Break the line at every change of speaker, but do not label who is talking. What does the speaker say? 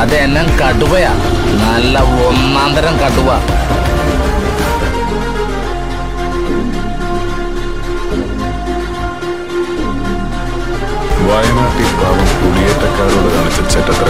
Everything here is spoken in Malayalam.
അത് എന്നെ കടുവയാ. നല്ല ഒന്നാന്തരം കടുവ.
വയനാട്ടിൽ പാവം കുടിയേറ്റക്കാരോട് കാണിച്ച ചെറ്റത്തരങ്ങൾ